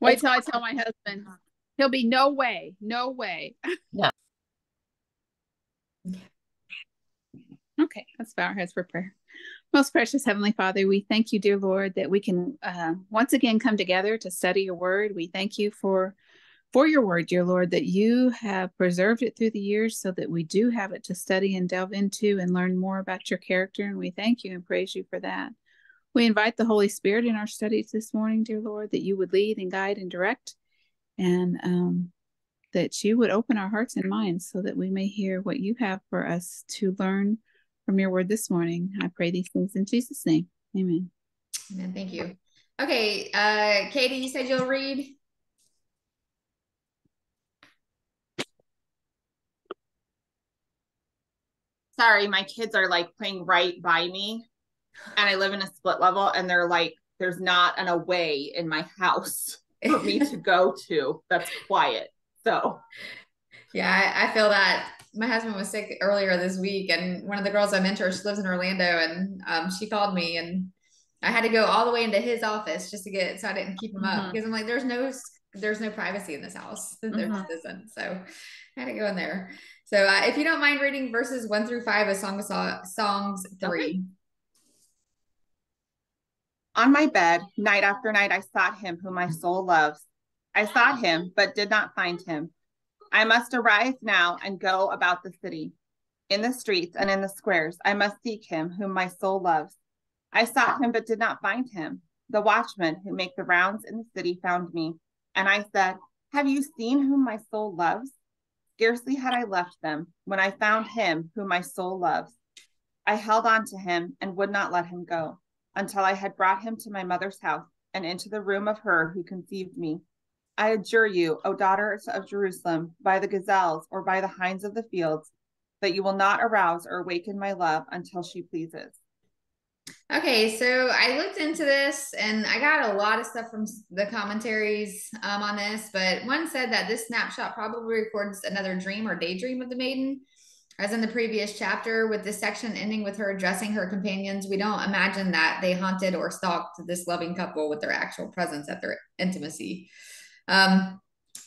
Wait till I tell my husband. He'll be no way, no way. No. Okay, let's bow our heads for prayer. Most precious Heavenly Father, we thank you, dear Lord, that we can uh, once again come together to study your word. We thank you for for your word, dear Lord, that you have preserved it through the years so that we do have it to study and delve into and learn more about your character. And we thank you and praise you for that. We invite the Holy Spirit in our studies this morning, dear Lord, that you would lead and guide and direct, and um, that you would open our hearts and minds so that we may hear what you have for us to learn from your word this morning. I pray these things in Jesus' name. Amen. Amen. Thank you. Okay, uh, Katie, you said you'll read. sorry, my kids are like playing right by me, and I live in a split level, and they're like, there's not an away in my house for me to go to that's quiet. So, yeah, I, I, feel that. My husband was sick earlier this week, and one of the girls I mentor, she lives in Orlando, and um, she called me, and I had to go all the way into his office just to get so I didn't keep him mm-hmm. up because I'm like, there's no there's no privacy in this house. There mm-hmm. just isn't. So I had to go in there. So uh, if you don't mind reading verses one through five of Song of so- Songs three. Okay. On my bed, night after night, I sought him whom my soul loves. I sought him, but did not find him. I must arise now and go about the city. In the streets and in the squares, I must seek him whom my soul loves. I sought him, but did not find him. The watchmen who make the rounds in the city found me. And I said, Have you seen whom my soul loves? Scarcely had I left them when I found him whom my soul loves. I held on to him and would not let him go until I had brought him to my mother's house and into the room of her who conceived me. I adjure you, O daughters of Jerusalem, by the gazelles or by the hinds of the fields, that you will not arouse or awaken my love until she pleases. Okay, so I looked into this and I got a lot of stuff from the commentaries um, on this, but one said that this snapshot probably records another dream or daydream of the maiden. As in the previous chapter, with this section ending with her addressing her companions, we don't imagine that they haunted or stalked this loving couple with their actual presence at their intimacy. Um,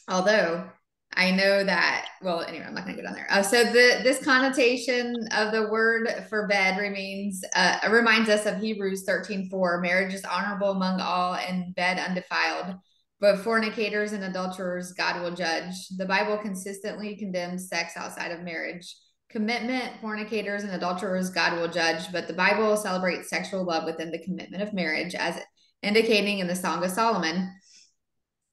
although I know that, well, anyway, I'm not going to go down there. Uh, so the this connotation of the word for bed remains, uh, reminds us of Hebrews 13, 4. Marriage is honorable among all and bed undefiled. But fornicators and adulterers, God will judge. The Bible consistently condemns sex outside of marriage. Commitment, fornicators, and adulterers, God will judge. But the Bible celebrates sexual love within the commitment of marriage, as indicating in the Song of Solomon.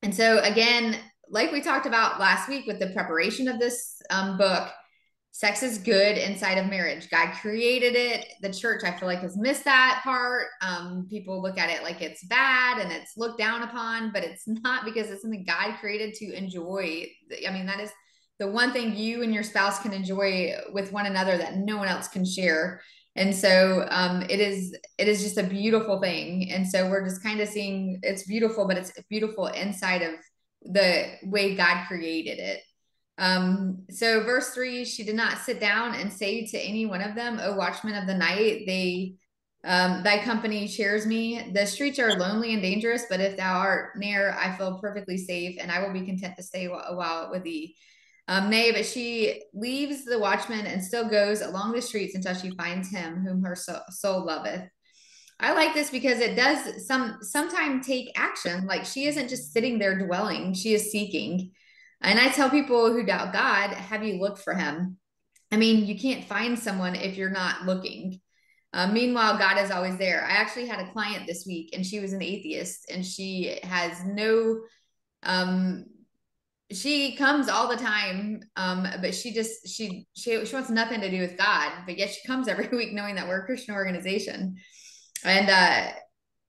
And so, again, like we talked about last week with the preparation of this um, book, sex is good inside of marriage. God created it. The church, I feel like, has missed that part. Um, people look at it like it's bad and it's looked down upon, but it's not because it's something God created to enjoy. I mean, that is the one thing you and your spouse can enjoy with one another that no one else can share. And so um, it is it is just a beautiful thing. And so we're just kind of seeing it's beautiful, but it's beautiful inside of the way God created it. Um, so verse three, she did not sit down and say to any one of them, O watchmen of the night, they um, thy company cheers me. The streets are lonely and dangerous, but if thou art near, I feel perfectly safe, and I will be content to stay a while with thee. Um, nay, but she leaves the watchman and still goes along the streets until she finds him whom her soul loveth. I like this because it does some sometimes take action. Like she isn't just sitting there dwelling, she is seeking. And I tell people who doubt God, have you looked for him? I mean, you can't find someone if you're not looking. Uh, meanwhile, God is always there. I actually had a client this week and she was an atheist and she has no, um, she comes all the time. Um, but she just, she, she, she wants nothing to do with God, but yet she comes every week knowing that we're a Christian organization. And uh,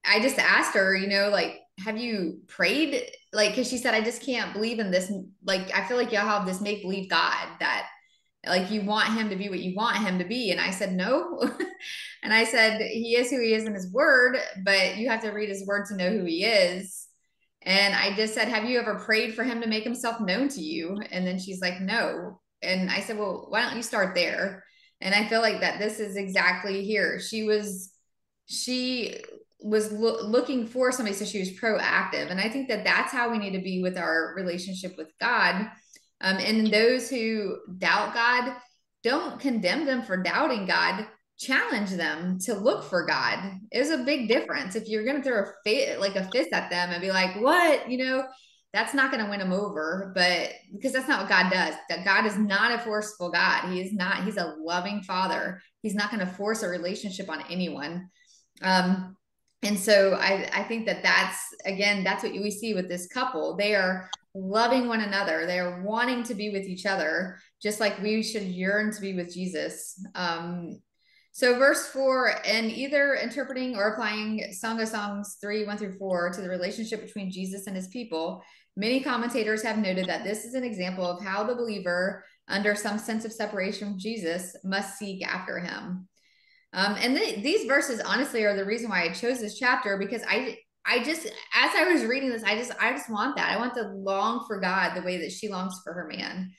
I just asked her, you know, like, have you prayed? Like, because she said, I just can't believe in this. Like, I feel like y'all have this make believe God that, like, you want him to be what you want him to be. And I said, no. and I said, he is who he is in his word, but you have to read his word to know who he is. And I just said, Have you ever prayed for him to make himself known to you? And then she's like, No. And I said, Well, why don't you start there? And I feel like that this is exactly here. She was she was lo- looking for somebody so she was proactive and i think that that's how we need to be with our relationship with god um, and those who doubt god don't condemn them for doubting god challenge them to look for god is a big difference. If you're going to throw a fit like a fist at them and be like what? You know that's not going to win them over but because that's not what god does. That god is not a forceful god. He is not he's a loving father. He's not going to force a relationship on anyone. Um and so I, I think that that's again that's what we see with this couple. They are loving one another. They're wanting to be with each other just like we should yearn to be with jesus. Um, so verse four and either interpreting or applying song of songs 3 1 through 4 to the relationship between jesus and his people many commentators have noted that this is an example of how the believer under some sense of separation from jesus must seek after him um, and th- these verses honestly are the reason why I chose this chapter because I I just as I was reading this, I just I just want that. I want to long for God the way that she longs for her man.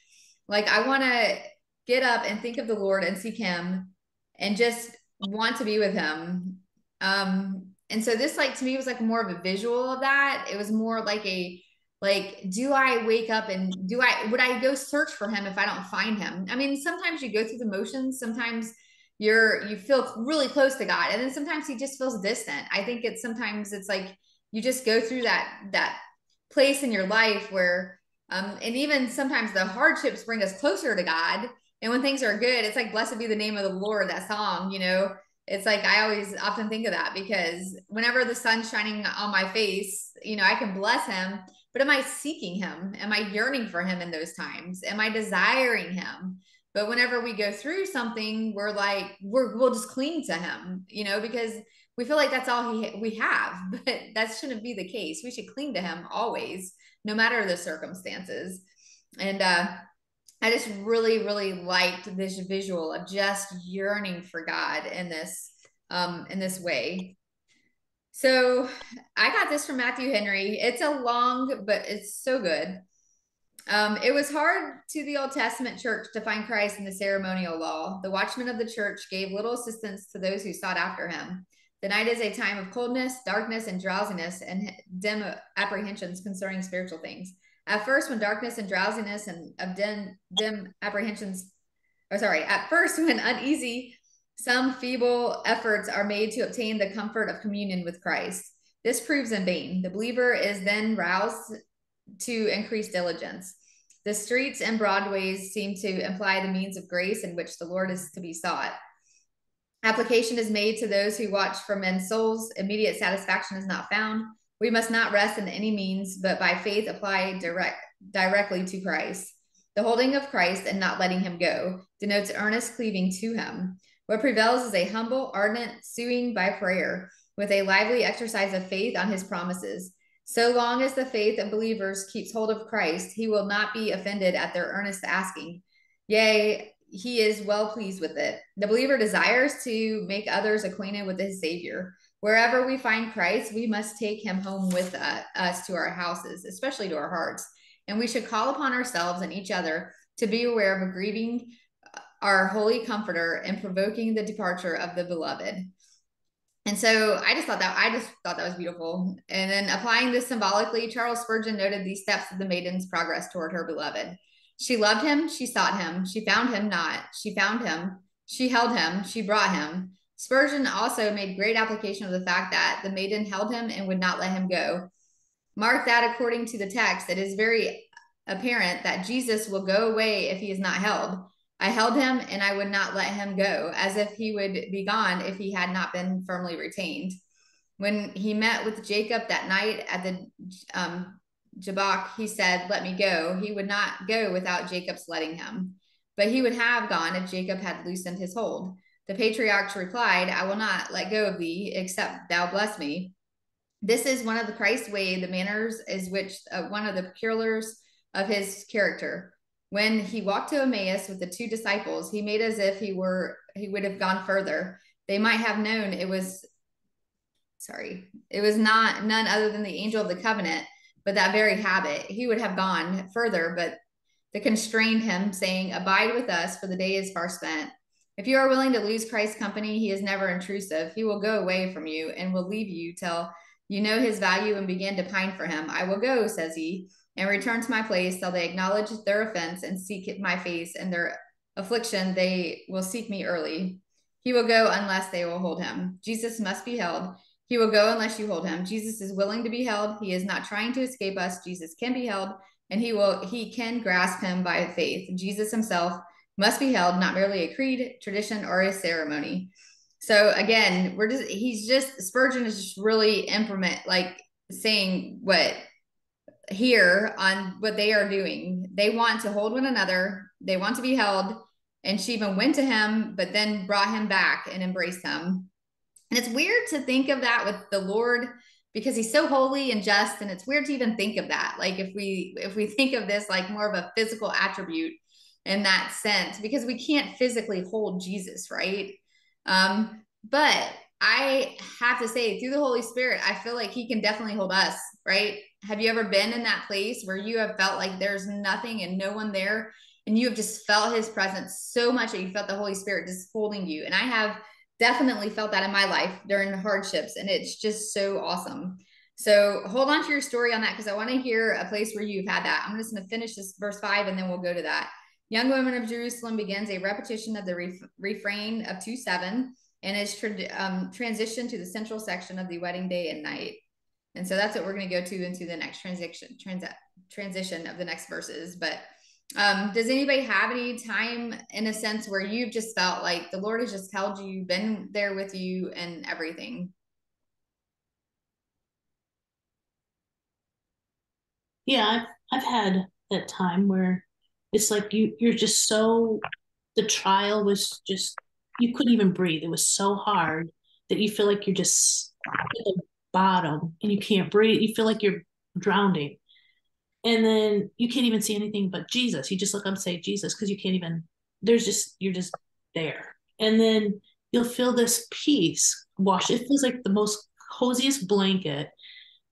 Like I want to get up and think of the Lord and seek him and just want to be with him. Um and so this like to me was like more of a visual of that. It was more like a like do I wake up and do I would I go search for him if I don't find him? I mean, sometimes you go through the motions, sometimes you're you feel really close to God and then sometimes he just feels distant. I think it's sometimes it's like you just go through that that place in your life where um and even sometimes the hardships bring us closer to God and when things are good it's like blessed be the name of the Lord that song, you know. It's like I always often think of that because whenever the sun's shining on my face, you know, I can bless him, but am I seeking him? Am I yearning for him in those times? Am I desiring him? But whenever we go through something, we're like, we're, we'll just cling to him, you know, because we feel like that's all he, we have, but that shouldn't be the case. We should cling to him always, no matter the circumstances. And, uh, I just really, really liked this visual of just yearning for God in this, um, in this way. So I got this from Matthew Henry. It's a long, but it's so good. Um, it was hard to the Old Testament church to find Christ in the ceremonial law. The watchmen of the church gave little assistance to those who sought after him. The night is a time of coldness, darkness, and drowsiness, and dim apprehensions concerning spiritual things. At first, when darkness and drowsiness and of dim, dim apprehensions, or sorry, at first, when uneasy, some feeble efforts are made to obtain the comfort of communion with Christ. This proves in vain. The believer is then roused to increased diligence. The streets and broadways seem to imply the means of grace in which the Lord is to be sought. Application is made to those who watch for men's souls. Immediate satisfaction is not found. We must not rest in any means, but by faith apply direct directly to Christ. The holding of Christ and not letting him go denotes earnest cleaving to him. What prevails is a humble, ardent suing by prayer, with a lively exercise of faith on his promises. So long as the faith of believers keeps hold of Christ, he will not be offended at their earnest asking. Yea, he is well pleased with it. The believer desires to make others acquainted with his Savior. Wherever we find Christ, we must take him home with uh, us to our houses, especially to our hearts. And we should call upon ourselves and each other to be aware of grieving our holy comforter and provoking the departure of the beloved. And so I just thought that I just thought that was beautiful. And then applying this symbolically, Charles Spurgeon noted these steps of the maiden's progress toward her beloved. She loved him, she sought him, she found him not, she found him, she held him, she brought him. Spurgeon also made great application of the fact that the maiden held him and would not let him go. Mark that according to the text, it is very apparent that Jesus will go away if he is not held. I held him and I would not let him go, as if he would be gone if he had not been firmly retained. When he met with Jacob that night at the um, Jabbok, he said, Let me go. He would not go without Jacob's letting him, but he would have gone if Jacob had loosened his hold. The patriarchs replied, I will not let go of thee, except thou bless me. This is one of the Christ way, the manners is which uh, one of the peculiars of his character when he walked to Emmaus with the two disciples, he made as if he were he would have gone further. They might have known it was sorry, it was not none other than the angel of the covenant, but that very habit. He would have gone further, but they constrained him, saying, Abide with us, for the day is far spent. If you are willing to lose Christ's company, he is never intrusive. He will go away from you and will leave you till you know his value and begin to pine for him. I will go, says he, and return to my place till they acknowledge their offense and seek my face and their affliction. They will seek me early. He will go unless they will hold him. Jesus must be held. He will go unless you hold him. Jesus is willing to be held. He is not trying to escape us. Jesus can be held, and he will he can grasp him by faith. Jesus himself must be held, not merely a creed, tradition, or a ceremony. So again, we're just he's just Spurgeon is just really implement like saying what here on what they are doing. They want to hold one another, they want to be held, and she even went to him, but then brought him back and embraced him. And it's weird to think of that with the Lord because he's so holy and just and it's weird to even think of that. Like if we if we think of this like more of a physical attribute in that sense because we can't physically hold Jesus, right? Um, but I have to say, through the Holy Spirit, I feel like He can definitely hold us, right? Have you ever been in that place where you have felt like there's nothing and no one there, and you have just felt His presence so much that you felt the Holy Spirit just holding you? And I have definitely felt that in my life during the hardships, and it's just so awesome. So hold on to your story on that because I want to hear a place where you've had that. I'm just going to finish this verse five and then we'll go to that. Young Women of Jerusalem begins a repetition of the ref- refrain of 2 7 and is tra- um, transitioned to the central section of the wedding day and night. And so that's what we're going to go to into the next transition trans- transition of the next verses. But um, does anybody have any time in a sense where you've just felt like the Lord has just held you, been there with you, and everything? Yeah, I've, I've had that time where it's like you you're just so the trial was just you couldn't even breathe. It was so hard that you feel like you're just at the bottom and you can't breathe. You feel like you're drowning. And then you can't even see anything but Jesus. You just look up and say Jesus because you can't even, there's just, you're just there. And then you'll feel this peace wash. It feels like the most coziest blanket.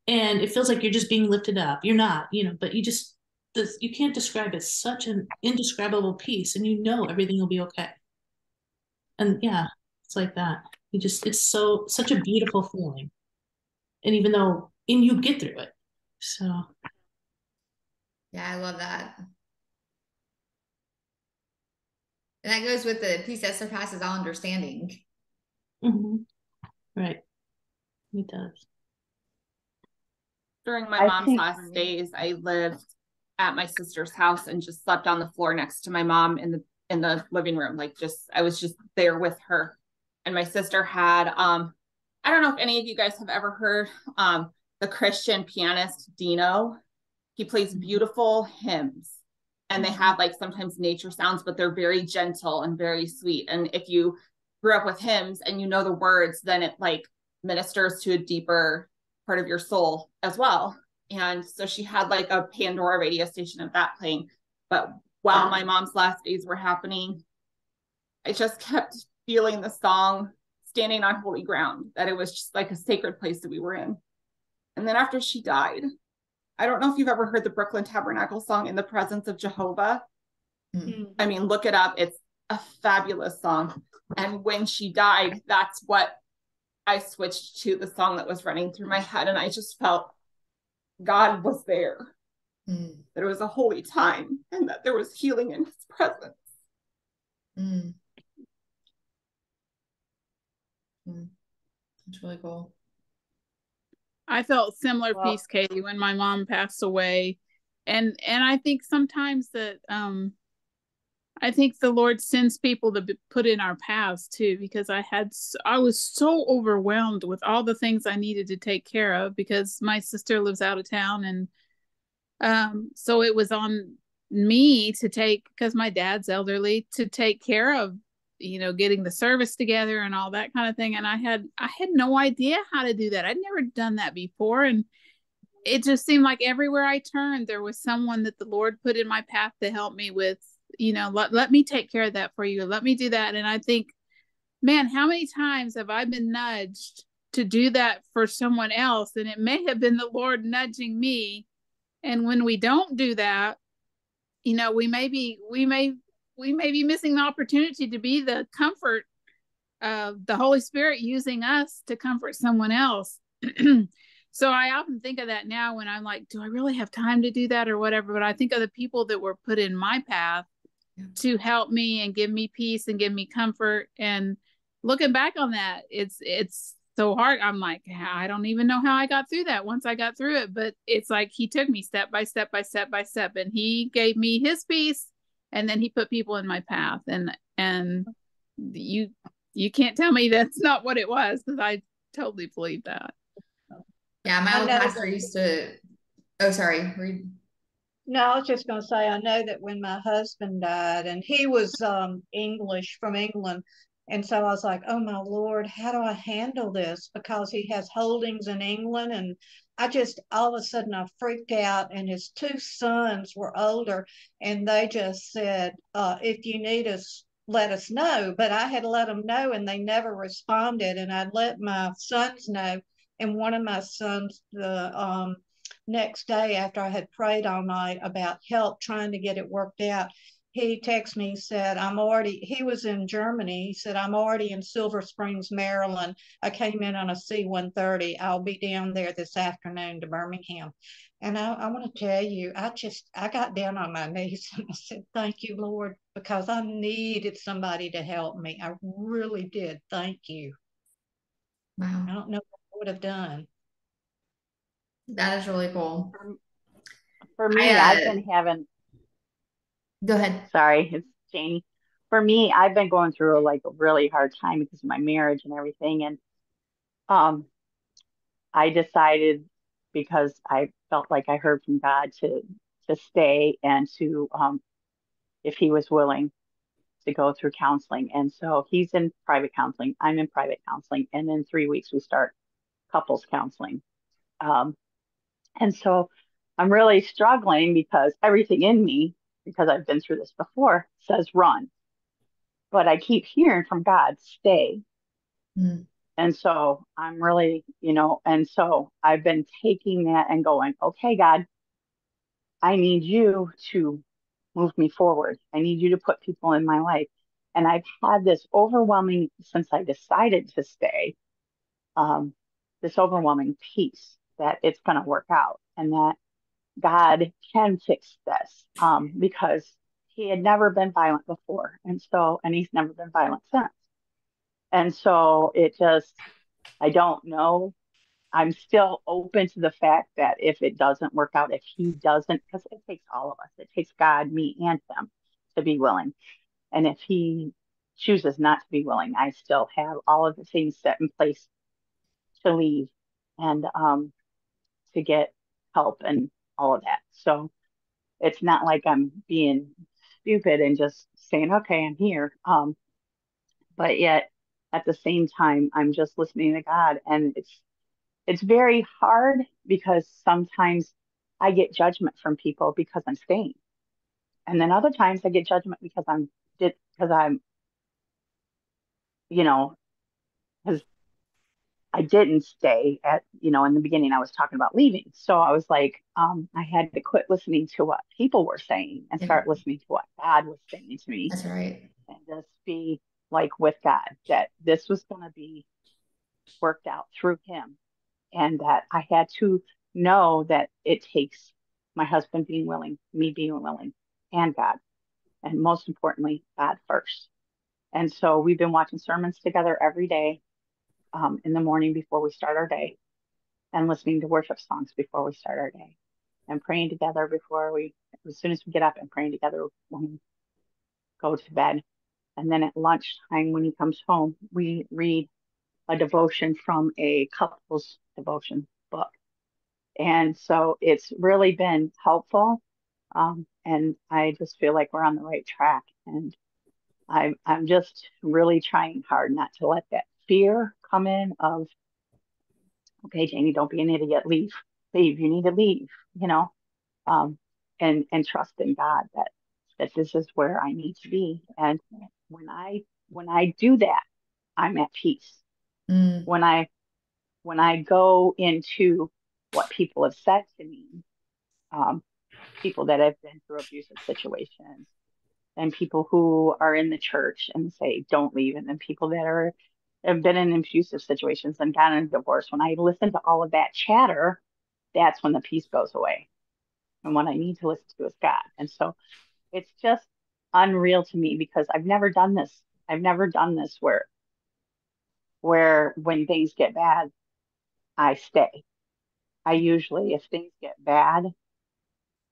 And it feels like you're just being lifted up. You're not, you know, but you just this you can't describe it. Such an indescribable peace and you know everything will be okay. And yeah it's like that. You just it's so such a beautiful feeling. And even though and you get through it. So. Yeah i love that. And that goes with the peace that surpasses all understanding. Mm-hmm. right. It does. During my mom's last days i lived at my sister's house and just slept on the floor next to my mom in the in the living room like just i was just there with her. And my sister had um i don't know if any of you guys have ever heard um the christian pianist dino. He plays mm-hmm. beautiful hymns and they have like sometimes nature sounds but they're very gentle and very sweet. And if you grew up with hymns and you know the words then it like ministers to a deeper part of your soul as well and so she had like a Pandora radio station of that playing. But while my mom's last days were happening, I just kept feeling the song standing on holy ground, that it was just like a sacred place that we were in. And then after she died, I don't know if you've ever heard the Brooklyn Tabernacle song In the Presence of Jehovah. Mm-hmm. I mean, look it up. It's a fabulous song. And when she died, that's what I switched to the song that was running through my head. And I just felt God was there, mm. that it was a holy time, and that there was healing in his presence. Mm. Mm. That's really cool. I felt similar well, peace, Katie, when my mom passed away. And and I think sometimes that um I think the Lord sends people to put in our paths too, because I had I was so overwhelmed with all the things I needed to take care of because my sister lives out of town, and um, so it was on me to take because my dad's elderly to take care of you know getting the service together and all that kind of thing. And i had i had no idea how to do that. I'd never done that before. And it just seemed like everywhere i turned there was someone that the lord put in my path to help me with you know let, let me take care of that for you let me do that and i think man how many times have i been nudged to do that for someone else and it may have been the lord nudging me and when we don't do that you know we may be we may we may be missing the opportunity to be the comfort of the Holy Spirit using us to comfort someone else. so I often think of that now when I'm like, do I really have time to do that or whatever? But I think of the people that were put in my path to help me and give me peace and give me comfort. And looking back on that, it's it's so hard. I'm like, I don't even know how I got through that once I got through it. But it's like he took me step by step by step by step and he gave me his peace and then he put people in my path. And and you you can't tell me that's not what it was because I totally believe that. Yeah, my old pastor used to oh sorry, read. No, I was just going to say, I know that when my husband died, and he was um, English from England, and so I was like, oh my Lord, how do I handle this? Because he has holdings in England. And I just, all of a sudden, I freaked out. And his two sons were older, and they just said, uh, if you need us, let us know. But I had let them know, and they never responded. And I'd let my sons know. And one of my sons, the um, next day after I had prayed all night about help trying to get it worked out, he texted me, said, I'm already, he was in Germany. He said, I'm already in Silver Springs, Maryland. I came in on a C 130. I'll be down there this afternoon to Birmingham. And I, I want to tell you, I just, I got down on my knees and I said, Thank you, Lord, because I needed somebody to help me. I really did. Thank you. Wow. I don't know what I would have done. That is really cool. For me, I, uh, I've been having Go ahead. Sorry, it's Janie. For me, I've been going through a, like a really hard time because of my marriage and everything, and um, I decided because I felt like I heard from God to to stay and to um, if He was willing to go through counseling, and so he's in private counseling. I'm in private counseling, and in three weeks we start couples counseling. Um, and so I'm really struggling because everything in me because I've been through this before, says run. But I keep hearing from God, stay. Mm. And so I'm really, you know, and so I've been taking that and going, okay, God, I need you to move me forward. I need you to put people in my life. And I've had this overwhelming, since I decided to stay, um, this overwhelming peace that it's going to work out and that God can fix this um, because he had never been violent before. And so, and he's never been violent since. And so it just, I don't know. I'm still open to the fact that if it doesn't work out, if he doesn't, because it takes all of us, it takes God, me, and him to be willing. And if he chooses not to be willing, I still have all of the things set in place to leave and um, to get help and all of that. So it's not like I'm being stupid and just saying, okay, I'm here. Um, but yet at the same time, I'm just listening to God. And it's, it's very hard because sometimes I get judgment from people because I'm staying. And then other times I get judgment because I'm, because I'm, you know, because I didn't stay at, you know, in the beginning, I was talking about leaving. So I was like, um, I had to quit listening to what people were saying and start listening to what God was saying to me. That's right. And just be like with God that this was going to be worked out through Him. And that I had to know that it takes my husband being willing, me being willing, and God. And most importantly, God first. And so we've been watching sermons together every day um, in the morning before we start our day and listening to worship songs before we start our day and praying together before we, as soon as we get up and praying together when we go to bed. And then at lunchtime, when he comes home, we read a devotion from a couples devotion book. And so it's really been helpful. Um, and I just feel like we're on the right track. And I'm, I'm just really trying hard not to let that fear come in of, okay, Janie, don't be an idiot. Leave, leave. You need to leave. You know, um, and and trust in God that that this is where I need to be. And when I when I do that, I'm at peace. Mm. When I when I go into what people have said to me, um, people that have been through abusive situations, and people who are in the church and say don't leave and then people that are have been in abusive situations and gotten a divorce when i listen to all of that chatter that's when the peace goes away and what i need to listen to is god and so it's just unreal to me because i've never done this i've never done this where where when things get bad i stay i usually if things get bad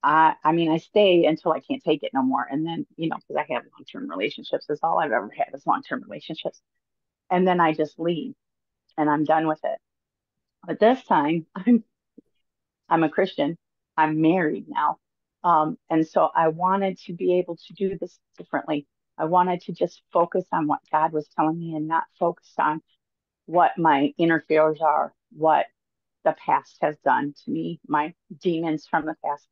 I, I mean, I stay until I can't take it no more. And then, you know, because I have long term relationships, is all I've ever had is long term relationships. And then I just leave and I'm done with it. But this time, I'm I'm a Christian. I'm married now. Um, and so I wanted to be able to do this differently. I wanted to just focus on what God was telling me and not focus on what my inner fears are, what the past has done to me, my demons from the past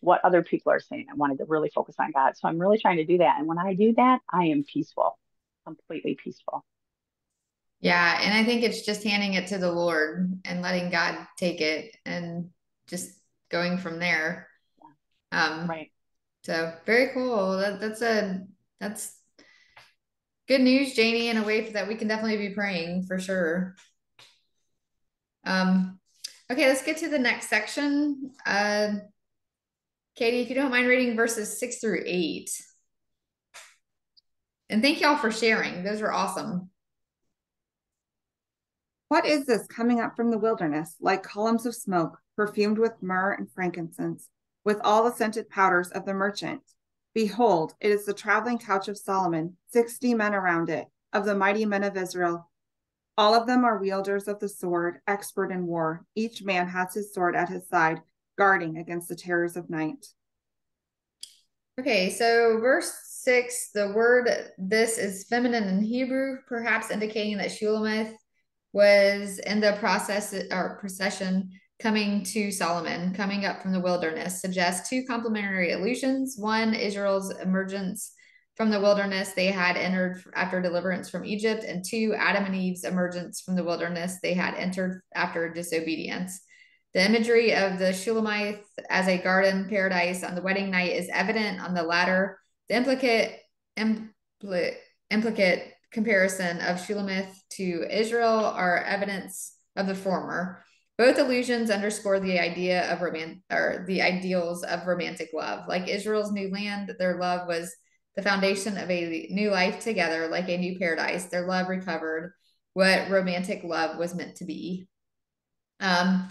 what other people are saying. I wanted to really focus on God. So I'm really trying to do that. And when I do that, I am peaceful, completely peaceful. Yeah. And I think it's just handing it to the Lord and letting God take it and just going from there. Um, right. So very cool. That, that's a, that's good news, Janie, in a way that we can definitely be praying for sure. Um, okay, let's get to the next section. Uh, Katie, if you don't mind reading verses six through eight. And thank y'all for sharing. Those were awesome. What is this coming up from the wilderness, like columns of smoke, perfumed with myrrh and frankincense, with all the scented powders of the merchant? Behold, it is the traveling couch of Solomon, sixty men around it, of the mighty men of Israel. All of them are wielders of the sword, expert in war. Each man has his sword at his side, guarding against the terrors of night. Okay, so verse six, the word this is feminine in Hebrew, perhaps indicating that Shulamith was in the process or procession coming to Solomon, coming up from the wilderness, suggests two complementary allusions. One, Israel's emergence from the wilderness they had entered after deliverance from Egypt, and two, Adam and Eve's emergence from the wilderness they had entered after disobedience. The imagery of the Shulamite as a garden paradise on the wedding night is evident on the latter. The implicate, impl- implicate comparison of Shulamith to Israel are evidence of the former. Both allusions underscore the idea of romantic or the ideals of romantic love. Like Israel's new land, their love was the foundation of a new life together, like a new paradise. Their love recovered what romantic love was meant to be. Um,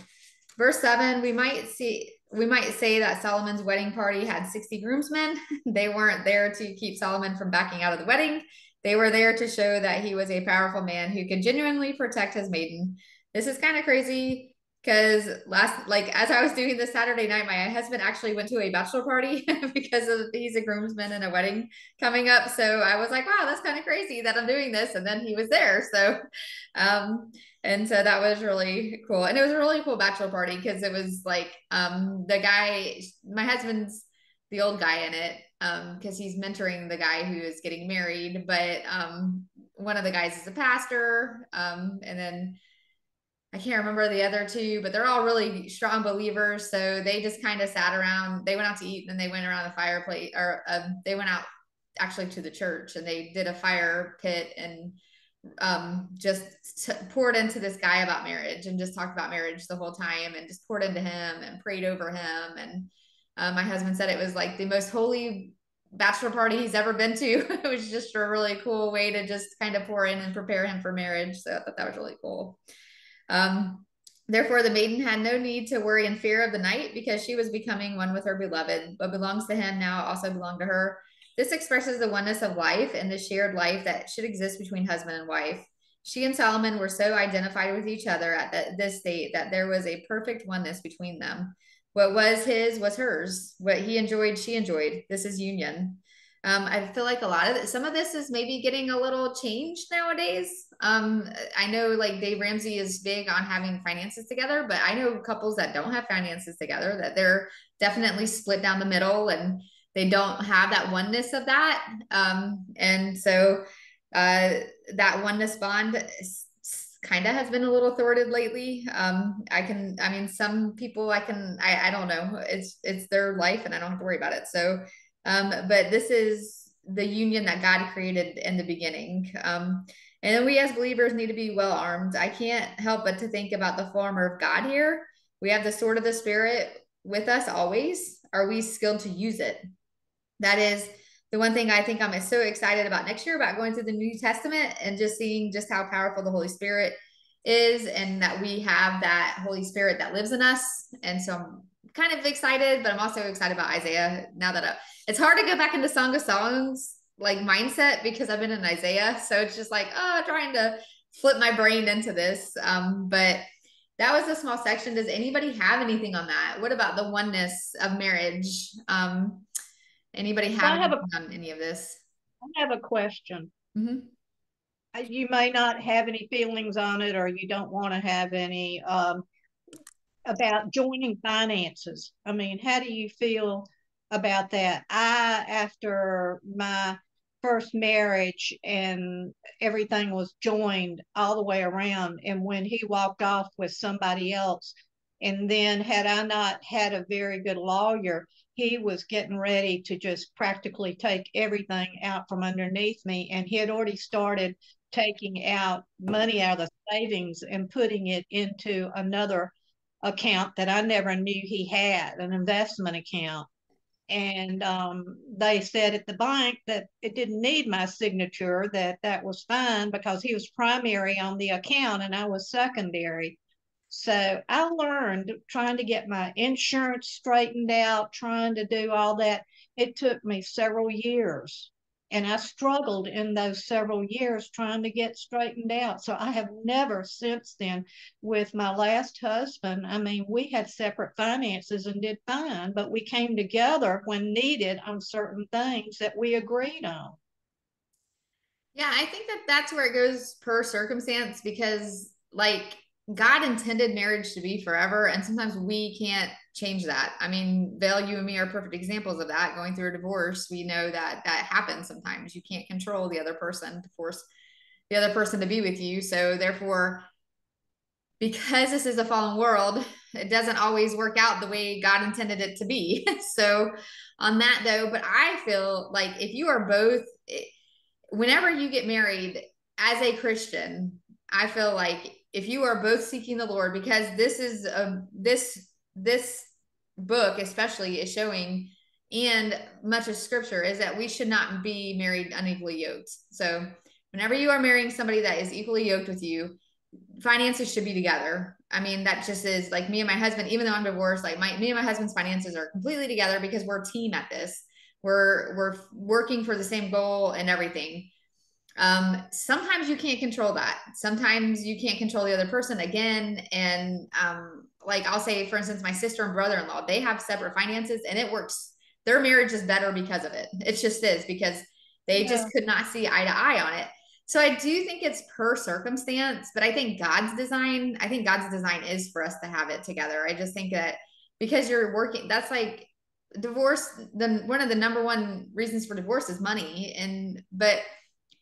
Verse seven, we might see we might say that Solomon's wedding party had 60 groomsmen. they weren't there to keep Solomon from backing out of the wedding. They were there to show that he was a powerful man who could genuinely protect his maiden. This is kind of crazy because last like as I was doing this Saturday night, my husband actually went to a bachelor party because of he's a groomsman and a wedding coming up. So I was like, wow, that's kind of crazy that I'm doing this. And then he was there. So um and so that was really cool and it was a really cool bachelor party because it was like um the guy my husband's the old guy in it um because he's mentoring the guy who is getting married but um one of the guys is a pastor um and then I can't remember the other two, but they're all really strong believers. So they just kind of sat around. They went out to eat and then they went around the fireplace, or um, they went out actually to the church and they did a fire pit and um, just t- poured into this guy about marriage and just talked about marriage the whole time and just poured into him and prayed over him. And uh, my husband said it was like the most holy bachelor party he's ever been to. it was just a really cool way to just kind of pour in and prepare him for marriage. So I thought that was really cool. Um, Therefore, the maiden had no need to worry and fear of the night because she was becoming one with her beloved. What belongs to him now also belonged to her. This expresses the oneness of life and the shared life that should exist between husband and wife. She and Solomon were so identified with each other at this state that there was a perfect oneness between them. What was his was hers. What he enjoyed, she enjoyed. This is union. Um, I feel like a lot of some of this is maybe getting a little changed nowadays. Um, I know like Dave Ramsey is big on having finances together, but I know couples that don't have finances together that they're definitely split down the middle and they don't have that oneness of that. Um, and so uh, that oneness bond kind of has been a little thwarted lately. Um, I can, I mean, some people I can, I, I don't know. It's, it's their life and I don't have to worry about it. So Um, but this is the union that God created in the beginning. Um, and we as believers need to be well armed. I can't help but to think about the full armor of God here. We have the sword of the spirit with us always. Are we skilled to use it? That is the one thing I think I'm so excited about next year about going through the New Testament and just seeing just how powerful the Holy Spirit is and that we have that Holy Spirit that lives in us. And so I'm kind of excited, but I'm also excited about Isaiah now that I, it's hard to go back into Song of Songs like mindset because I've been in Isaiah. So it's just like, oh, trying to flip my brain into this. Um, but that was a small section. Does anybody have anything on that? What about the oneness of marriage? Um, anybody have, have a, on any of this? I have a question. Mm-hmm. You may not have any feelings on it, or you don't want to have any um, about joining finances. I mean, how do you feel about that? I, after my first marriage and everything was joined all the way around. And when he walked off with somebody else, and then had I not had a very good lawyer, he was getting ready to just practically take everything out from underneath me. And he had already started taking out money out of the savings and putting it into another account that I never knew he had, an investment account and um, they said at the bank that it didn't need my signature that that was fine because he was primary on the account and i was secondary so i learned trying to get my insurance straightened out trying to do all that it took me several years and I struggled in those several years trying to get straightened out. So I have never since then, with my last husband, I mean, we had separate finances and did fine, but we came together when needed on certain things that we agreed on. Yeah, I think that that's where it goes per circumstance because, like, God intended marriage to be forever, and sometimes we can't change that. I mean, Vale, you and me are perfect examples of that. Going through a divorce, we know that that happens sometimes. You can't control the other person to force the other person to be with you. So, therefore, because this is a fallen world, it doesn't always work out the way God intended it to be. so, on that though, but I feel like if you are both, whenever you get married as a Christian, I feel like if you are both seeking the Lord, because this is a this this book especially is showing and much of scripture is that we should not be married unequally yoked. So whenever you are marrying somebody that is equally yoked with you, finances should be together. I mean, that just is like me and my husband, even though I'm divorced, like my me and my husband's finances are completely together because we're a team at this. We're we're working for the same goal and everything. Um, sometimes you can't control that. Sometimes you can't control the other person again. And um, like I'll say, for instance, my sister and brother in law, they have separate finances and it works. Their marriage is better because of it. It just is because they yeah. just could not see eye to eye on it. So I do think it's per circumstance, but I think God's design, I think God's design is for us to have it together. I just think that because you're working, that's like divorce, the one of the number one reasons for divorce is money. And but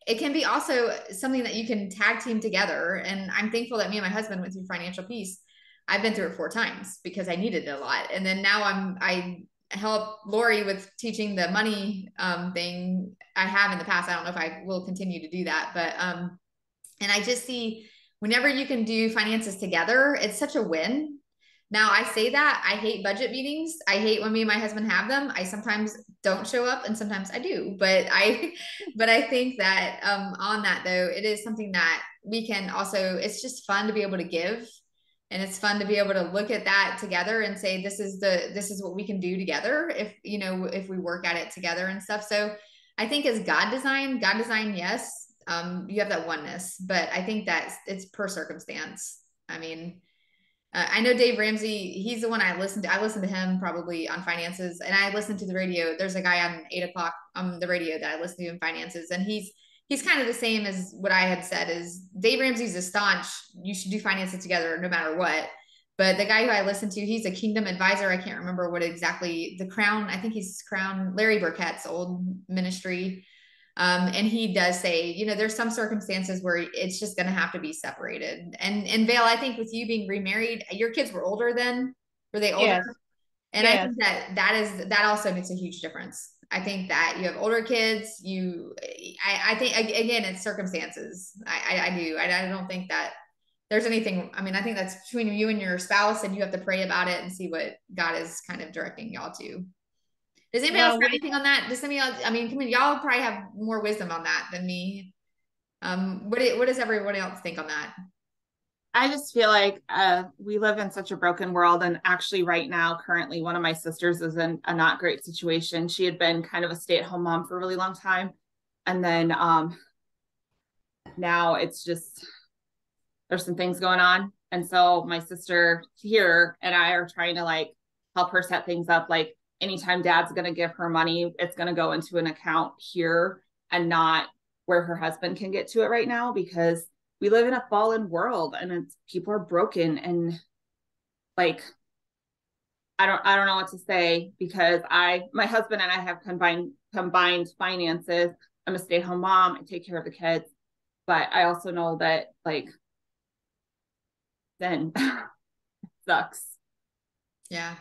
it can be also something that you can tag team together. And I'm thankful that me and my husband went through financial peace. I've been through it four times because I needed it a lot. And then now I'm, I help Lori with teaching the money um, thing I have in the past. I don't know if I will continue to do that, but, um, and I just see whenever you can do finances together, it's such a win now I say that I hate budget meetings. I hate when me and my husband have them. I sometimes don't show up and sometimes I do. But I but I think that um on that though, it is something that we can also it's just fun to be able to give and it's fun to be able to look at that together and say this is the this is what we can do together if you know if we work at it together and stuff. So I think as God design, God design, yes, um, you have that oneness, but I think that it's per circumstance. I mean, uh, I know Dave Ramsey. He's the one I listened to. I listened to him probably on finances, and I listened to the radio. There's a guy on eight o'clock on the radio that I listen to in finances, and he's he's kind of the same as what I had said. Is Dave Ramsey's a staunch. You should do finances together no matter what. But the guy who I listened to, he's a Kingdom advisor. I can't remember what exactly the Crown. I think he's Crown Larry Burkett's old ministry. Um, and he does say, you know, there's some circumstances where it's just going to have to be separated. And and Vale, I think with you being remarried, your kids were older then. Were they older? Yes. And yes. I think that that is that also makes a huge difference. I think that you have older kids. You, I, I think again, it's circumstances. I, I, I do. I, I don't think that there's anything. I mean, I think that's between you and your spouse, and you have to pray about it and see what God is kind of directing y'all to. Does anybody well, else have anything on that? Does anybody else? I mean, come on, y'all probably have more wisdom on that than me. Um, what what does everyone else think on that? I just feel like uh, we live in such a broken world. And actually, right now, currently, one of my sisters is in a not great situation. She had been kind of a stay at home mom for a really long time. And then um, now it's just, there's some things going on. And so my sister here and I are trying to like help her set things up. Like anytime dad's going to give her money, it's going to go into an account here and not where her husband can get to it right now because we live in a fallen world and people are broken and like I don't I don't know what to say because I my husband and I have combined combined finances. I'm a stay-at-home mom, I take care of the kids, but I also know that like then sucks. Yeah.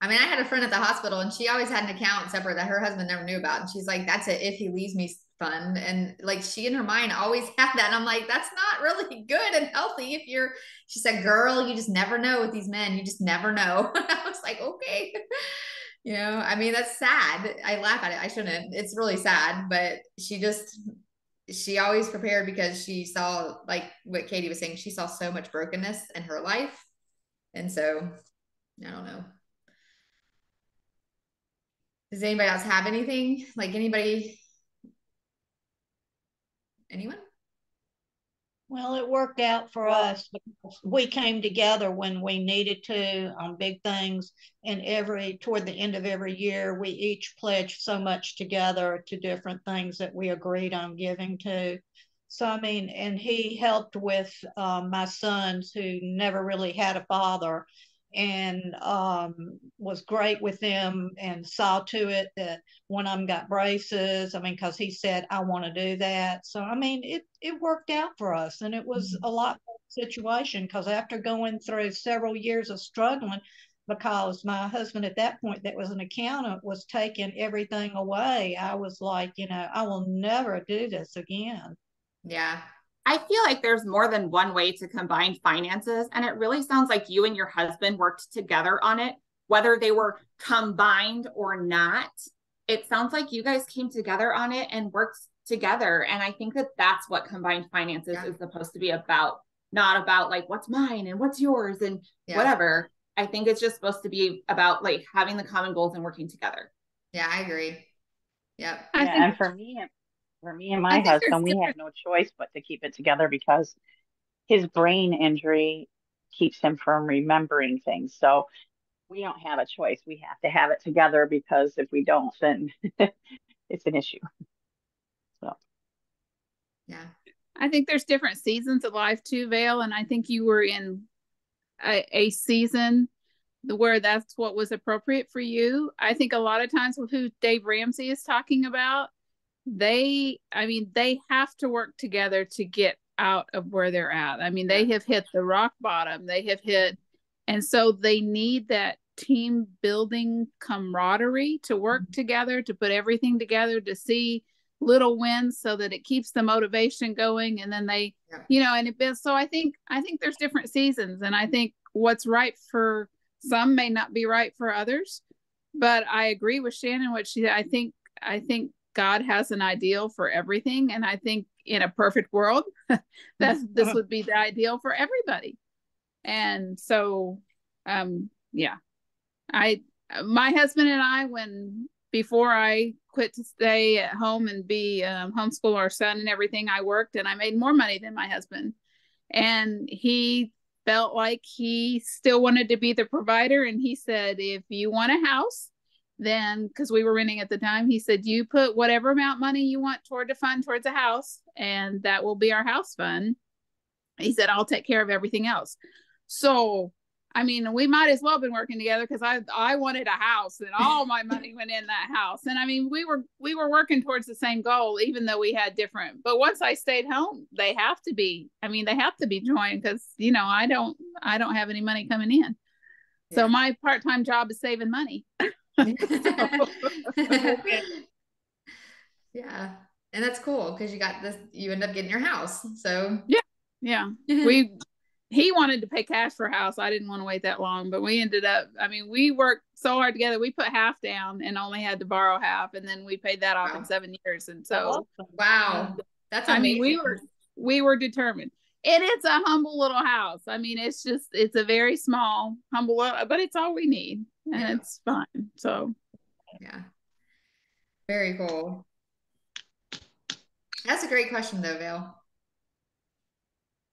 I mean, I had a friend at the hospital and she always had an account separate that her husband never knew about. And she's like, that's it. If he leaves me fun. And like she in her mind always had that. And i'm like that's not really good and healthy if you're she said girl you just never know with these men. You just never know. I was like okay. You know i mean that's sad. I laugh at it. I shouldn't. It's really sad. But she just she always prepared because she saw like what katie was saying she saw so much brokenness in her life. And so i don't know does anybody else have anything like anybody Anyone? Well, it worked out for us we came together when we needed to on big things. And every toward the end of every year, we each pledged so much together to different things that we agreed on giving to. So I mean, and he helped with um, my sons who never really had a father, and um, was great with them and saw to it that one of them got braces. I mean, because he said, I want to do that. So, I mean, it, it worked out for us and it was mm-hmm. a lot situation because after going through several years of struggling, because my husband at that point that was an accountant was taking everything away i was like you know i will never do this again yeah I feel like there's more than one way to combine finances. And it really sounds like you and your husband worked together on it, whether they were combined or not. It sounds like you guys came together on it and worked together. And I think that that's what combined finances yeah. is supposed to be about, not about like what's mine and what's yours and yeah. whatever. I think it's just supposed to be about like having the common goals and working together. Yeah, I agree. Yep. Yeah, and for me, for me and my husband, we had no choice but to keep it together because his brain injury keeps him from remembering things. So we don't have a choice. We have to have it together because if we don't, then it's an issue. So, yeah. I think there's different seasons of life too, Vale. And I think you were in a, a season where that's what was appropriate for you. I think a lot of times with who Dave Ramsey is talking about, they i mean they have to work together to get out of where they're at i mean they have hit the rock bottom they have hit and so they need that team building camaraderie to work mm-hmm. together to put everything together to see little wins so that it keeps the motivation going and then they yeah. you know and it so i think i think there's different seasons and i think what's right for some may not be right for others but i agree with shannon what she i think i think God has an ideal for everything. And I think in a perfect world, that this would be the ideal for everybody. And so, um, yeah, I, my husband and I, when before I quit to stay at home and be um, homeschool our son and everything, I worked and I made more money than my husband. And he felt like he still wanted to be the provider. And he said, if you want a house, then because we were renting at the time he said you put whatever amount money you want toward the fund towards a house and that will be our house fund. He said i'll take care of everything else. So i mean we might as well have been working together because i i wanted a house and all my money went in that house. And i mean we were we were working towards the same goal even though we had different but once i stayed home they have to be i mean they have to be joined because you know i don't i don't have any money coming in. So my part-time job is saving money yeah. And that's cool because you got this, you end up getting your house. So, yeah. Yeah. we, he wanted to pay cash for a house. I didn't want to wait that long, but we ended up, I mean, we worked so hard together. We put half down and only had to borrow half. And then we paid that off wow. in seven years. And so, wow. Um, that's amazing. I mean, we were, we were determined. And it's a humble little house. I mean, it's just, it's a very small, humble, but it's all we need and yeah. it's fun. So, yeah. Very cool. That's a great question, though, Vale.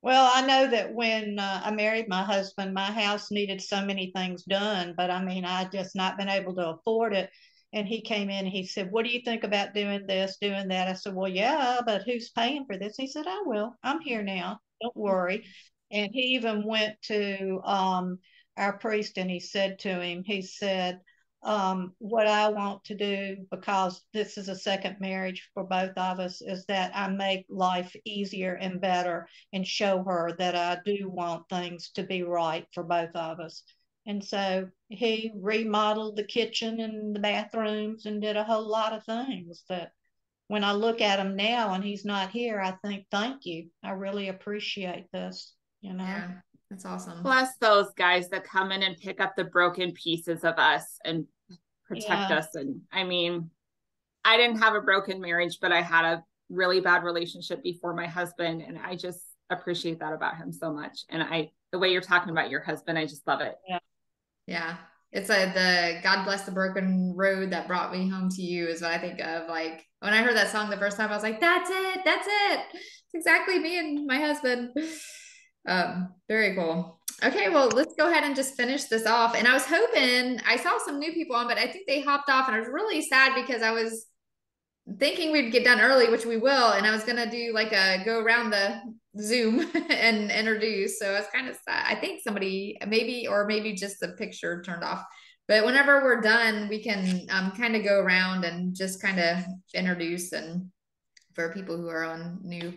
Well, I know that when uh, I married my husband, my house needed so many things done, but I mean, I just not been able to afford it. And he came in and he said, What do you think about doing this, doing that? I said, Well, yeah, but who's paying for this? He said, I will. I'm here now. Don't worry. And he even went to um, our priest and he said to him, He said, um, what I want to do, because this is a second marriage for both of us, is that I make life easier and better and show her that I do want things to be right for both of us. And so he remodeled the kitchen and the bathrooms and did a whole lot of things that when I look at him now and he's not here, I think, thank you. I really appreciate this, you know? Yeah. That's awesome. Bless those guys that come in and pick up the broken pieces of us and protect yeah. us. And I mean, I didn't have a broken marriage, but I had a really bad relationship before my husband. And I just appreciate that about him so much. And I, the way you're talking about your husband, I just love it. Yeah. Yeah. It's a, the God bless the broken road that brought me home to you is what I think of. Like when I heard that song the first time, I was like, that's it. That's it. It's exactly me and my husband. Um, very cool. Okay, well, let's go ahead and just finish this off. And I was hoping I saw some new people on, but I think they hopped off, and I was really sad because I was thinking we'd get done early, which we will, and I was gonna do like a go around the Zoom and introduce. So it's kind of sad. I think somebody maybe, or maybe just the picture turned off. But whenever we're done, we can um, kind of go around and just kind of introduce and for people who are on new.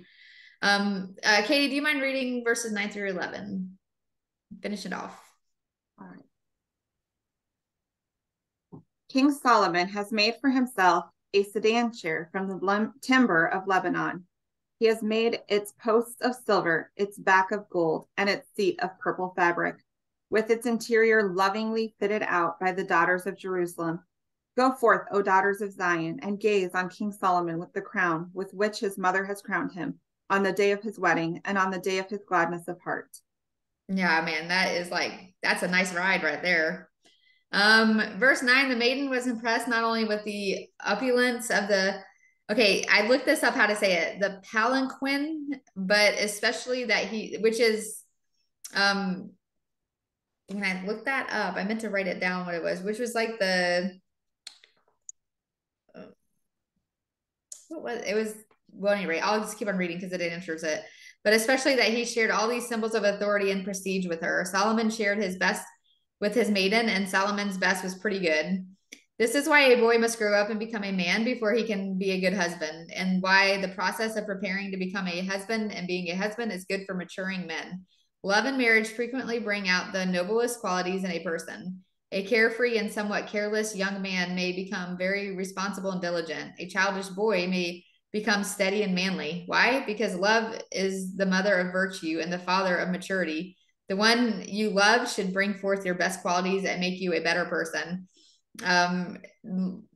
Um, uh, Katie, do you mind reading verses 9 through 11? Finish it off. All right. King Solomon has made for himself a sedan chair from the timber of Lebanon. He has made its posts of silver, its back of gold, and its seat of purple fabric, with its interior lovingly fitted out by the daughters of Jerusalem. Go forth, O daughters of Zion, and gaze on King Solomon with the crown with which his mother has crowned him on the day of his wedding and on the day of his gladness of heart. Yeah, man, that is like that's a nice ride right there. Um, verse nine, the maiden was impressed not only with the opulence of the okay, I looked this up how to say it, the palanquin, but especially that he, which is um when I looked that up, I meant to write it down what it was, which was like the what was it was well, anyway, I'll just keep on reading because it answers it. But especially that he shared all these symbols of authority and prestige with her. Solomon shared his best with his maiden, and Solomon's best was pretty good. This is why a boy must grow up and become a man before he can be a good husband, and why the process of preparing to become a husband and being a husband is good for maturing men. Love and marriage frequently bring out the noblest qualities in a person. A carefree and somewhat careless young man may become very responsible and diligent. A childish boy may become steady and manly. Why? Because love is the mother of virtue and the father of maturity. The one you love should bring forth your best qualities and make you a better person. Um,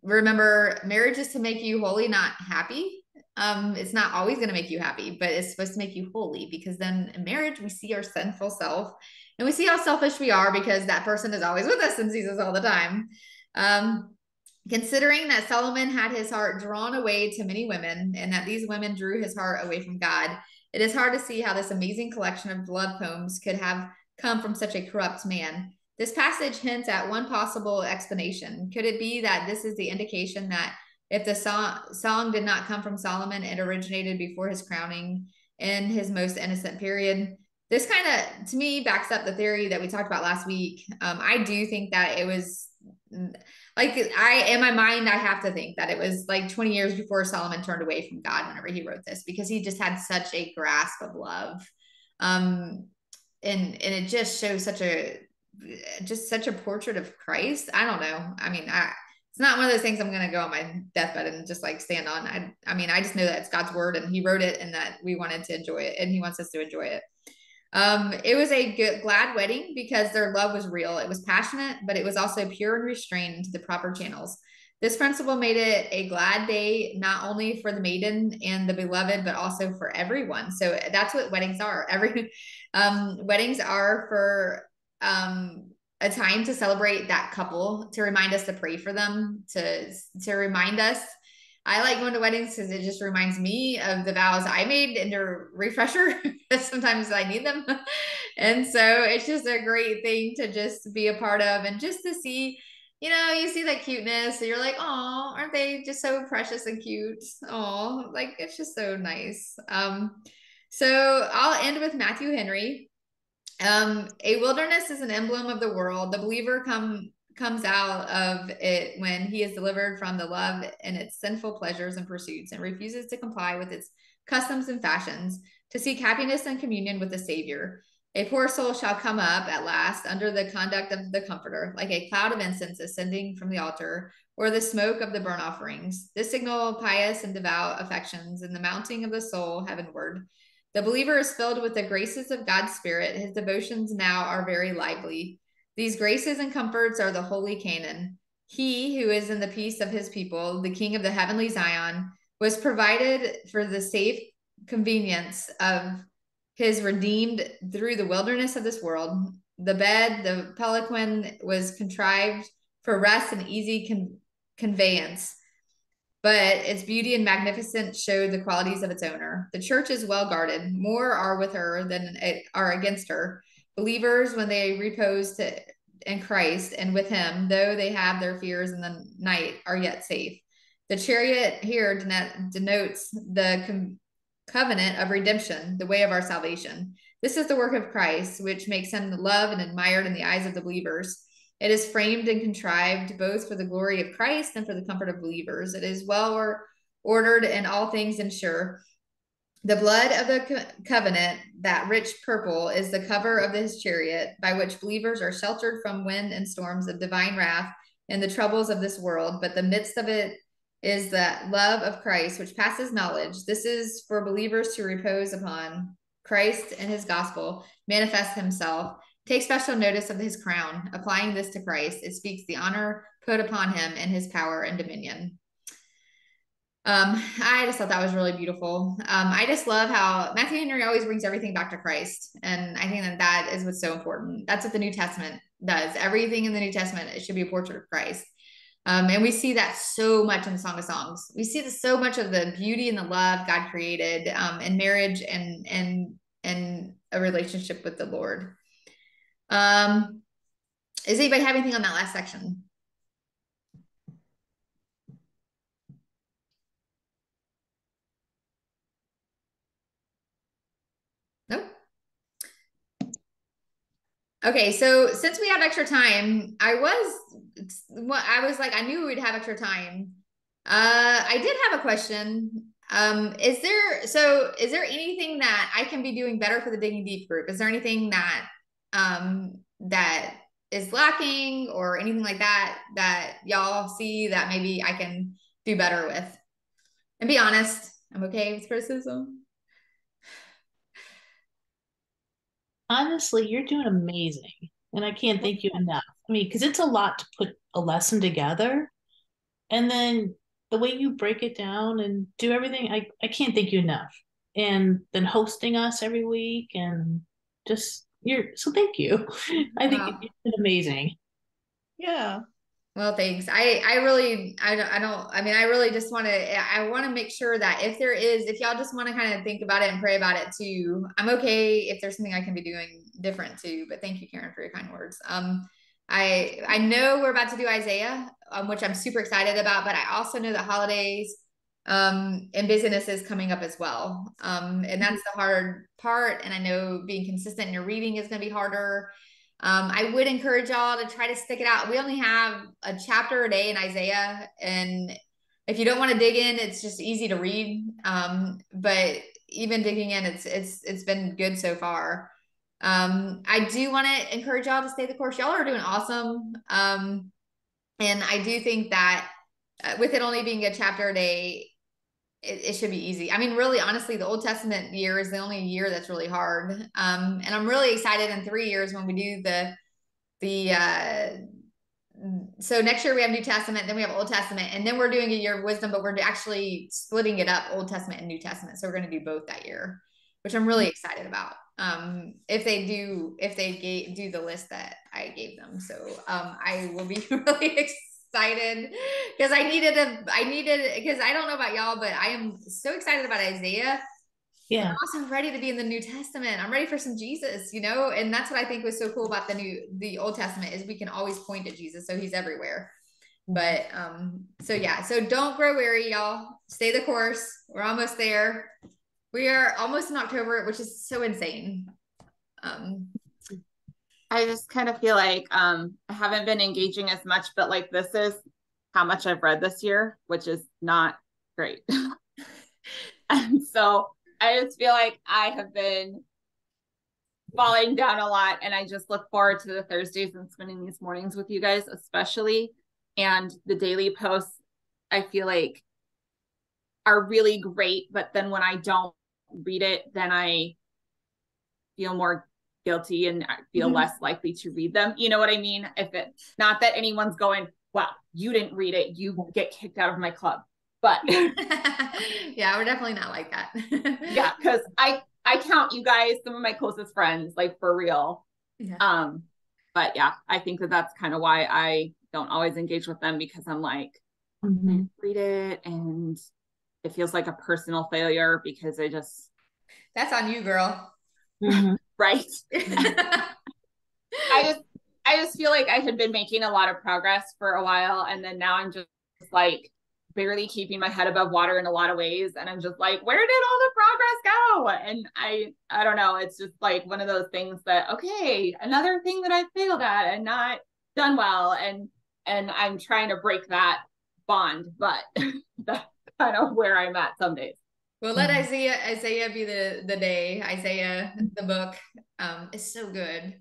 remember, marriage is to make you holy, not happy. Um, it's not always going to make you happy, but it's supposed to make you holy because then in marriage, we see our sinful self and we see how selfish we are because that person is always with us and sees us all the time. Um, Considering that Solomon had his heart drawn away to many women and that these women drew his heart away from God, it is hard to see how this amazing collection of love poems could have come from such a corrupt man. This passage hints at one possible explanation. Could it be that this is the indication that if the song, song did not come from Solomon, it originated before his crowning in his most innocent period? This kind of, to me, backs up the theory that we talked about last week. Um, I do think that it was like I in my mind, I have to think that it was like 20 years before Solomon turned away from God whenever he wrote this, because he just had such a grasp of love. Um, and and it just shows such a just such a portrait of Christ. I don't know. I mean, I it's not one of those things I'm gonna go on my deathbed and just like stand on. I I mean, I just know that it's God's word and He wrote it and that we wanted to enjoy it and He wants us to enjoy it. Um, it was a good, glad wedding because their love was real. It was passionate, but it was also pure and restrained into the proper channels. This principle made it a glad day, not only for the maiden and the beloved, but also for everyone. So that's what weddings are. Every um, weddings are for um, a time to celebrate that couple, to remind us to pray for them, to to remind us. I like going to weddings because it just reminds me of the vows I made and a refresher because sometimes I need them. and so it's just a great thing to just be a part of and just to see, you know, you see that cuteness and you're like, oh, aren't they just so precious and cute? Oh, like it's just so nice. Um, so I'll end with Matthew Henry. Um, a wilderness is an emblem of the world. The believer come comes out of it when he is delivered from the love and its sinful pleasures and pursuits and refuses to comply with its customs and fashions to seek happiness and communion with the Savior. A poor soul shall come up at last under the conduct of the Comforter, like a cloud of incense ascending from the altar, or the smoke of the burnt offerings. This signal pious and devout affections and the mounting of the soul heavenward. The believer is filled with the graces of God's Spirit. His devotions now are very lively. These graces and comforts are the holy Canaan. He who is in the peace of his people, the King of the heavenly Zion, was provided for the safe convenience of his redeemed through the wilderness of this world. The bed, the palanquin, was contrived for rest and easy con- conveyance but its beauty and magnificence showed the qualities of its owner. The church is well guarded. More are with her than are against her. Believers, when they repose to, in Christ and with Him, though they have their fears in the night, are yet safe. The chariot here denotes the covenant of redemption, the way of our salvation. This is the work of Christ, which makes him loved and admired in the eyes of the believers. It is framed and contrived both for the glory of Christ and for the comfort of believers. It is well or ordered and all things ensure. The blood of the co- covenant, that rich purple, is the cover of his chariot, by which believers are sheltered from wind and storms of divine wrath and the troubles of this world. But the midst of it is that love of Christ, which passes knowledge. This is for believers to repose upon Christ and his gospel, manifest himself Take special notice of his crown. Applying this to Christ, it speaks the honor put upon him and his power and dominion. Um, I just thought that was really beautiful. Um, I just love how Matthew Henry always brings everything back to Christ. And I think that that is what's so important. That's what the New Testament does. Everything in the New Testament, it should be a portrait of Christ. Um, and we see that so much in the Song of Songs. We see so much of the beauty and the love God created um, in marriage and and and a relationship with the Lord. Um, does anybody have anything on that last section? Nope. Okay, so since we have extra time, I was I was like, I knew we'd have extra time. Uh, I did have a question. Um, is there so is there anything that I can be doing better for the digging deep group? Is there anything that um, that is lacking or anything like that that y'all see that maybe I can do better with. And be honest, I'm okay with criticism. Honestly, you're doing amazing. And I can't thank you enough. I mean, because it's a lot to put a lesson together. And then the way you break it down and do everything, I, I can't thank you enough. And then hosting us every week and just you're so thank you. I think wow. it's amazing. Yeah. Well, thanks. I I really I don't I don't I mean I really just want to I want to make sure that if there is if y'all just want to kind of think about it and pray about it too, I'm okay if there's something I can be doing different too. But thank you, Karen, for your kind words. Um, I I know we're about to do Isaiah, um, which I'm super excited about, but I also know that holidays um, and business is coming up as well. Um, and that's the hard part. And I know being consistent in your reading is going to be harder. Um, I would encourage y'all to try to stick it out. We only have a chapter a day in Isaiah, and if you don't want to dig in, it's just easy to read. Um, but even digging in, it's it's it's been good so far. Um, I do want to encourage y'all to stay the course. Y'all are doing awesome. Um, and I do think that uh, with it only being a chapter a day, it, it, should be easy. I mean, really, honestly, the Old Testament year is the only year that's really hard. Um, and I'm really excited in three years when we do the the uh, so next year we have New Testament, then we have Old Testament, and then we're doing a year of wisdom, but we're actually splitting it up, Old Testament and New Testament. So we're going to do both that year, which I'm really excited about. Um, if they do, if they gave, do the list that I gave them, so um, I will be really excited because I needed a, I needed because I don't know about y'all, but I am so excited about Isaiah. Yeah. I'm also ready to be in the new testament. I'm ready for some jesus you know? And that's what i think was so cool about the new the old testament is we can always point at jesus so he's everywhere. But um so yeah so don't grow weary y'all. Stay the course. We're almost there. We are almost in october which is so insane. Um i just kind of feel like um i haven't been engaging as much but like this is how much i've read this year which is not great. And so I just feel like I have been falling down a lot and I just look forward to the Thursdays and spending these mornings with you guys especially and the daily posts I feel like are really great but then when I don't read it then I feel more guilty and feel mm-hmm. less likely to read them you know what I mean if it not that anyone's going well you didn't read it you get kicked out of my club but yeah, we're definitely not like that. yeah, because I I count you guys some of my closest friends, like for real. Yeah. Um, but yeah, I think that that's kind of why I don't always engage with them because I'm like, mm-hmm. read it and it feels like a personal failure because I just that's on you, girl. Mm-hmm. Right. I just I just feel like I had been making a lot of progress for a while and then now I'm just like barely keeping my head above water in a lot of ways and i'm just like where did all the progress go and i i don't know it's just like one of those things that okay another thing that i failed at and not done well and and i'm trying to break that bond but that's kind of where i'm at some days well let mm-hmm. isaiah isaiah be the the day isaiah the book. Um is so good.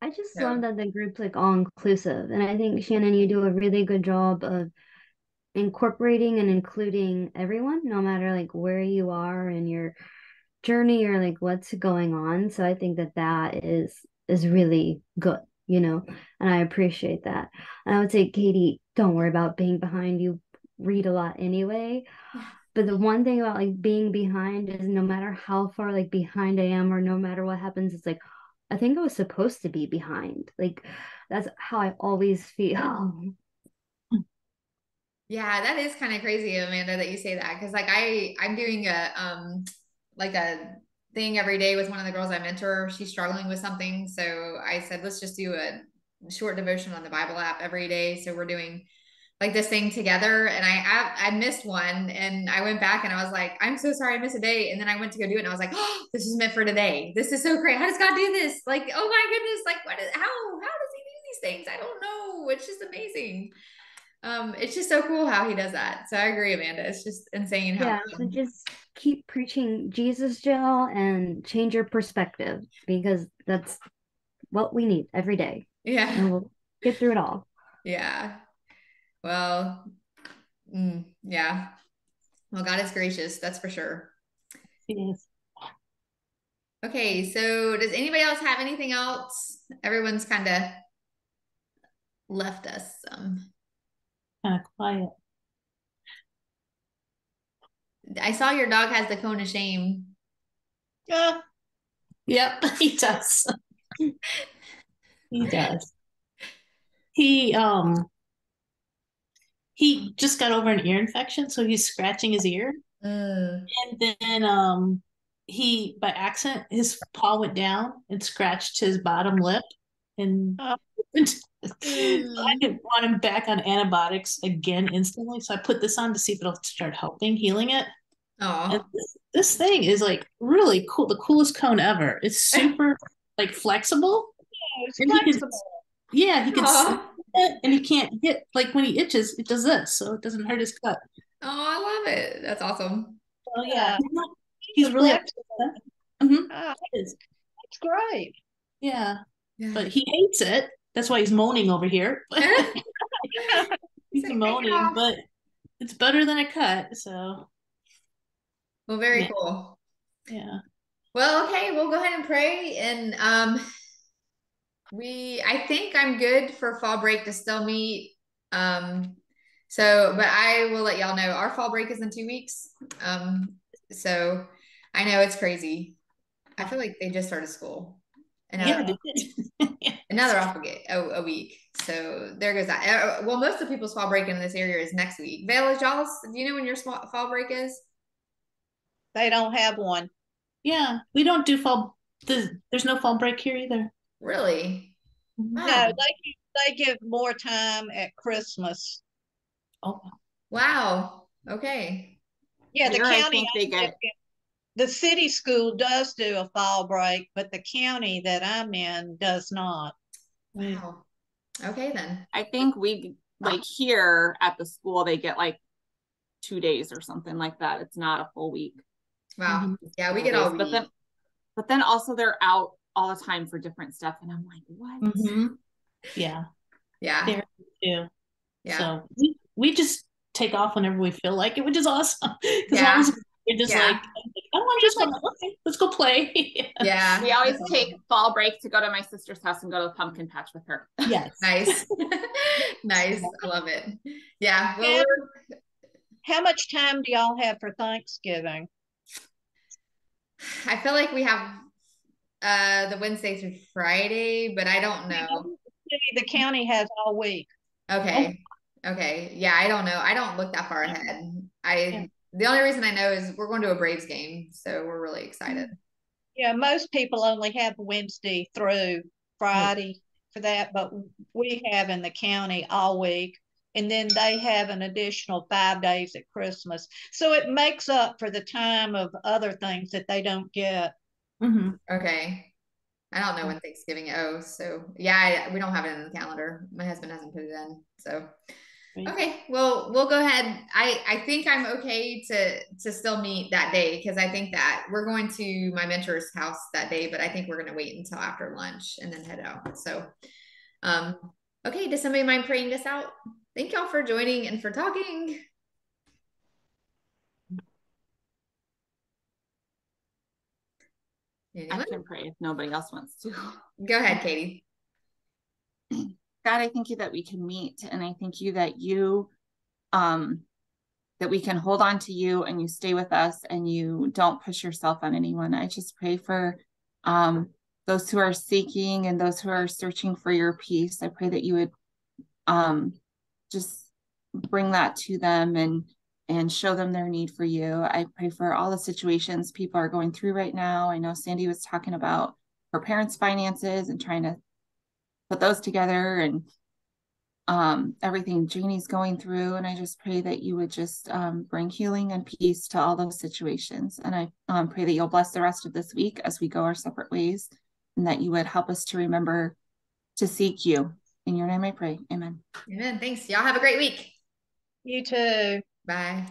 I just so. love that the group's like all inclusive and i think shannon you do a really good job of incorporating and including everyone no matter like where you are in your journey or like what's going on. So i think that that is is really good you know and i appreciate that. And i would say katie don't worry about being behind. You read a lot anyway but the one thing about like being behind is no matter how far like behind i am or no matter what happens it's like i think i was supposed to be behind like that's how i always feel Yeah, that is kind of crazy, Amanda, that you say that because like I I'm doing a um like a thing every day with one of the girls I mentor. She's struggling with something, so I said let's just do a short devotion on the Bible app every day. So we're doing like this thing together and I, I I missed one and I went back and I was like, I'm so sorry I missed a day. And then I went to go do it and I was like, oh, this is meant for today. This is so great. How does God do this? Like, oh my goodness, like what is how how does he do these things? I don't know. It's just amazing um it's just so cool how he does that so i agree amanda it's just insane how yeah so just keep preaching jesus jill and change your perspective because that's what we need every day yeah and we'll get through it all yeah well mm, yeah well god is gracious that's for sure okay so does anybody else have anything else everyone's kind of left us some kind of quiet. I saw your dog has the cone of shame. Yeah. Yep, he does. he does. He um he just got over an ear infection, so he's scratching his ear. Uh. And then um he by accident his paw went down and scratched his bottom lip and uh. I mm. didn't want him back on antibiotics again instantly. So I put this on to see if it'll start helping healing it. Oh, this, this, thing is like really cool, the coolest cone ever. It's super like flexible. Yeah, it's flexible. He can, yeah, he can it and he can't hit like when he itches, it does this, so it doesn't hurt his cut. Oh, I love it. That's awesome. Oh yeah, he's, he's really mm-hmm. oh, it's great. Yeah. yeah, but he hates it that's why he's moaning over here. He's moaning, but it's better than a cut. So, well, very Yeah. cool. yeah. Well, okay, we'll go ahead and pray. And um we I think I'm good for fall break to still meet. Um so but I will let y'all know our fall break is in two weeks. Um so I know it's crazy. I feel like they just started school. And now Yeah, they're did. and now they're off a, a week. So there goes that. Uh, well, most of people's fall break in this area is next week. Vale, is y'all's? Do you know when your small, fall break is? They don't have one. yeah, we don't do fall. There's, there's no fall break here either. Really? No, they give, they give more time at Christmas. Oh, Wow. Okay. Yeah, the Here, I county. think they get- The city school does do a fall break, but the county that I'm in does not. Wow. Okay then. I think we like here at the school they get like two days or something like that. It's not a full week. Wow. Mhm. Yeah, we get all but week. then but then also they're out all the time for different stuff and I'm like, what? Mhm. Yeah, yeah. there too. Yeah. So we, we just take off whenever we feel like it, which is awesome. Because Yeah. you're just Yeah. like, oh, I'm just gonna okay, let's go play. Yeah. We always take awesome. fall break to go to my sister's house and go to the pumpkin patch with her. yes. Nice. nice. I love it. Yeah. Well, How much time do y'all have for Thanksgiving? I feel like we have uh the Wednesday through Friday, but I don't know. The county has all week. Okay. Okay. Yeah, I don't know. I don't look that far ahead. I the only reason I know is we're going to a Braves game, so we're really excited. Yeah, most people only have Wednesday through Friday for that, but we have in the county all week. And then they have an additional five days at Christmas. So it makes up for the time of other things that they don't get. Hmm Okay. I don't know when Thanksgiving oh, so yeah, I, we don't have it in the calendar. My husband hasn't put it in. So okay, well, we'll go ahead. I I think I'm okay to to still meet that day because I think that we're going to my mentor's house that day, but I think we're going to wait until after lunch and then head out. So um okay, does somebody mind praying this out? Thank y'all for joining and for talking. I can pray if nobody else wants to. Go ahead, Katie. God, I thank you that we can meet and I thank you that you um that we can hold on to you and you stay with us and you don't push yourself on anyone. I just pray for um those who are seeking and those who are searching for your peace. I pray that you would um just bring that to them and and show them their need for you. I pray for all the situations people are going through right now. I know Sandy was talking about her parents' finances and trying to put those together and um, everything Janie's going through. And I just pray that you would just um, bring healing and peace to all those situations. And I um, pray that you'll bless the rest of this week as we go our separate ways and that you would help us to remember to seek you. In your name I pray. Amen. Amen. Thanks. Y'all have a great week. You too. Bye.